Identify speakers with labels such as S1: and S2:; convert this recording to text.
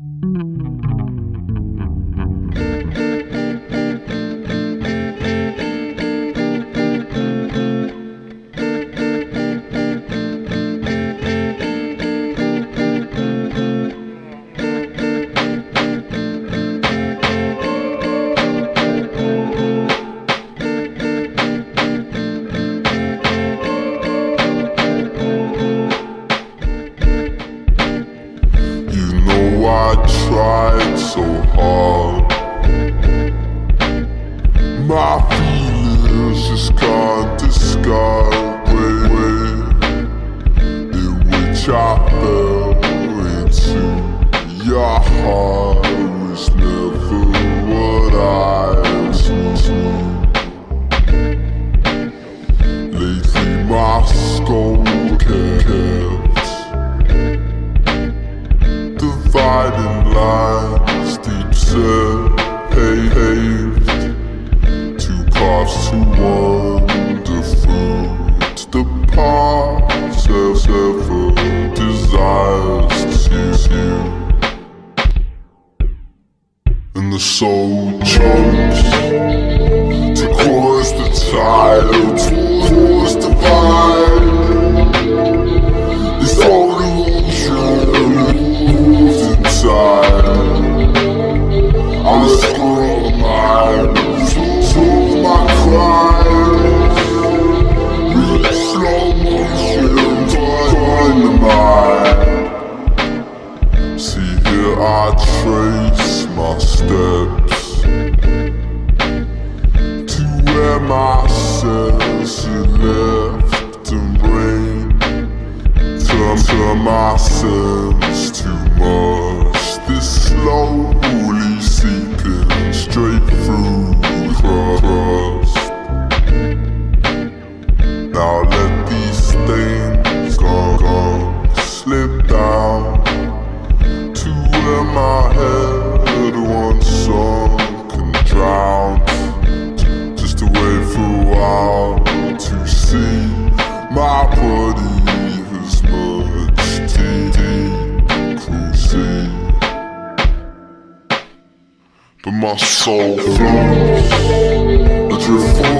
S1: You tried so hard. My feelings just can't discard way, way in which I fell into. Your heart was never what I assumed. Lately, my skull lines deep set paved two paths to wander fruit the paths as ever desires to you and the soul chokes See here I trace my steps to where my sense left and brain. Turn, turn my sense my soul. Flows,